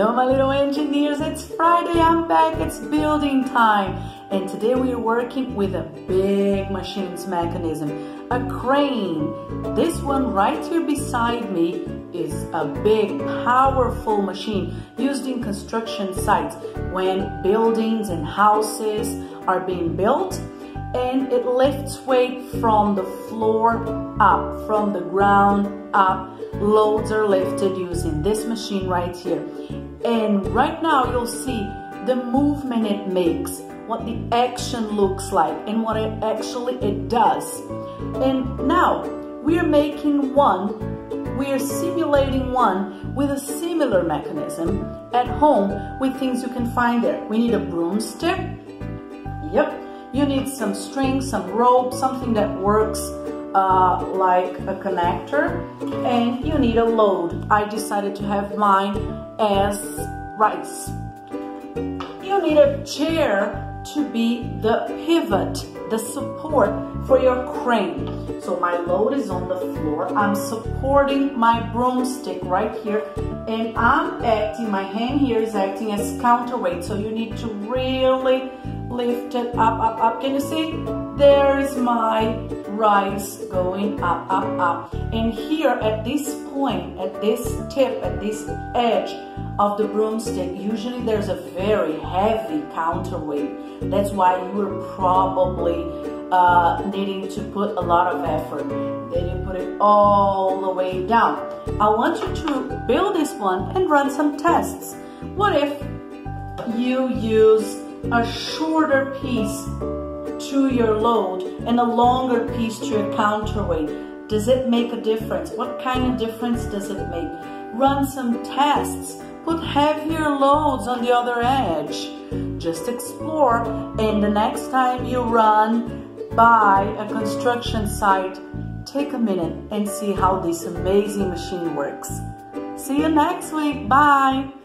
Hello, my little engineers. It's Friday. I'm back. It's building time. And today we are working with a big machines mechanism, a crane. This one right here beside me is a big, powerful machine used in construction sites when buildings and houses are being built and it lifts weight from the floor up, from the ground up. Loads are lifted using this machine right here. And right now you'll see the movement it makes, what the action looks like and what it actually it does. And now we are making one, we are simulating one with a similar mechanism at home with things you can find there. We need a broomstick. Yep, you need some string, some rope, something that works uh, like a connector and you need a load. I decided to have mine as rice. You need a chair to be the pivot, the support for your crane. So my load is on the floor. I'm supporting my broomstick right here and I'm acting, my hand here is acting as counterweight. So you need to really lift it up, up, up. Can you see? There is my rise going up, up, up. And here at this point, at this tip, at this edge of the broomstick, usually there's a very heavy counterweight. That's why you're probably uh, needing to put a lot of effort. Then you put it all the way down. I want you to build this one and run some tests. What if you use a shorter piece to your load and a longer piece to your counterweight? Does it make a difference? What kind of difference does it make? Run some tests. Put heavier loads on the other edge. Just explore and the next time you run by a construction site, take a minute and see how this amazing machine works. See you next week. Bye.